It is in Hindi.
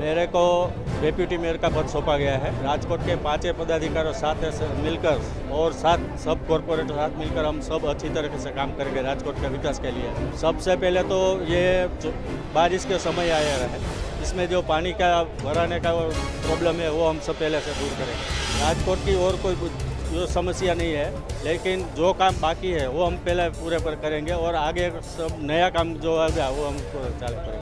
मेरे को डेप्यूटी मेयर का पद सौंपा गया है। राजकोट के पाँचों पदाधिकारियों साथ मिलकर और साथ सब कॉरपोरेटर साथ मिलकर हम सब अच्छी तरीके से काम करेंगे राजकोट के विकास के लिए। सबसे पहले तो ये बारिश के समय आया है, इसमें जो पानी का भराने का प्रॉब्लम है, वो हम सब पहले से दूर करेंगे। राजकोट की और कोई जो समस्या नहीं है, लेकिन जो काम बाकी है, वो हम पहले पूरे पर करेंगे और आगे सब नया काम जो आएगा वो हम चालू करेंगे।